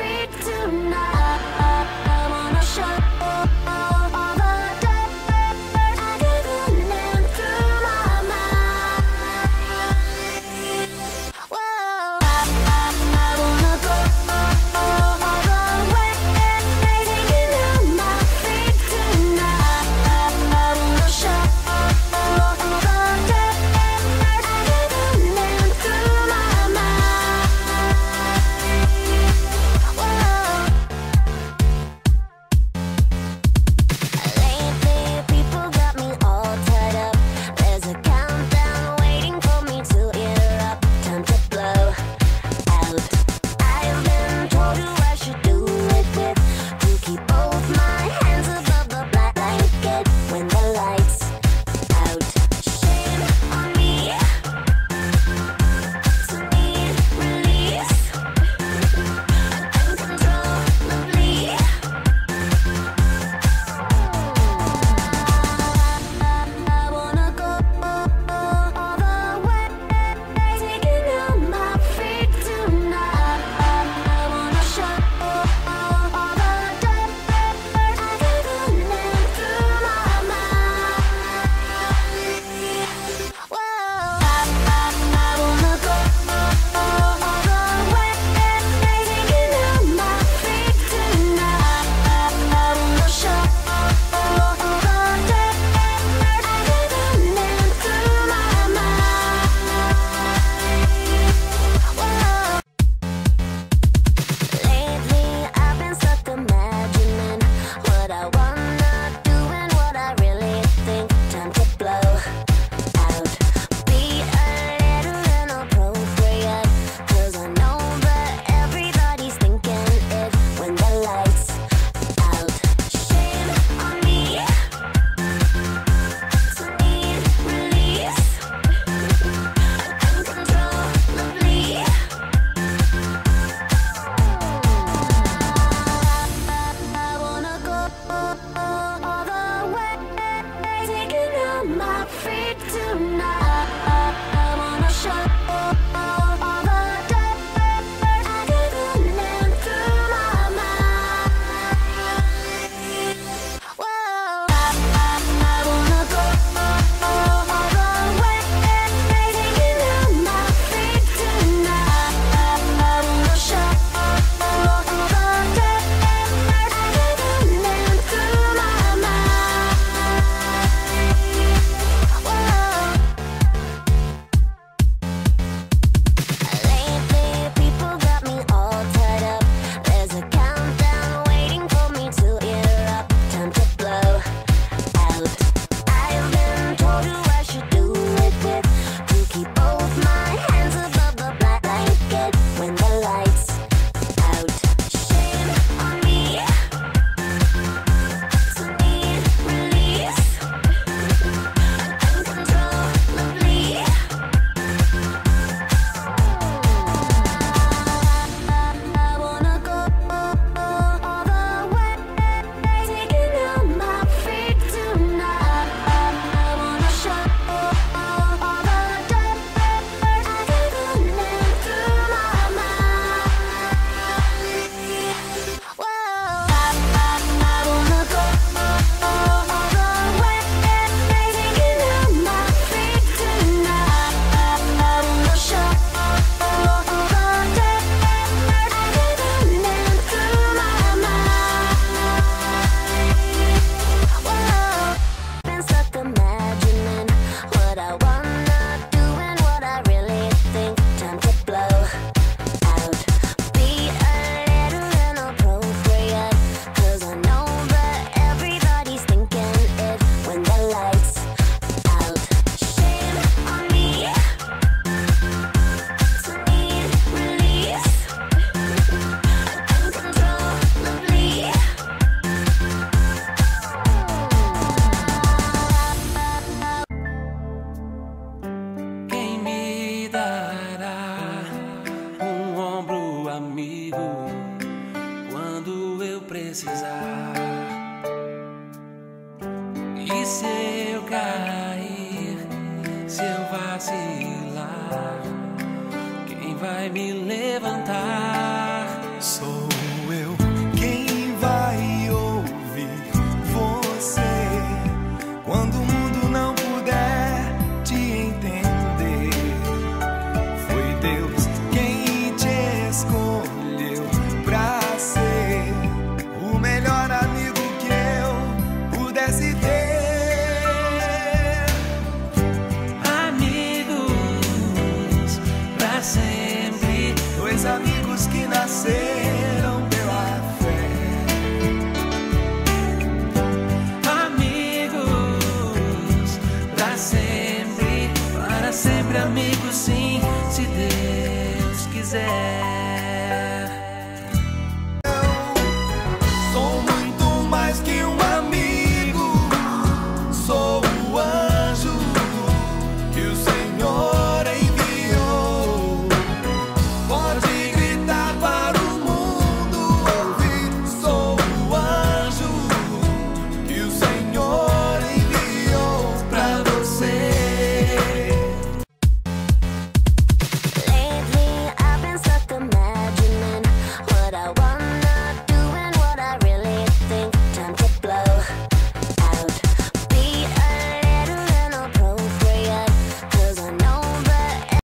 free tonight. precisar. E se eu cair, se eu vacilar, quem vai me levantar? easy.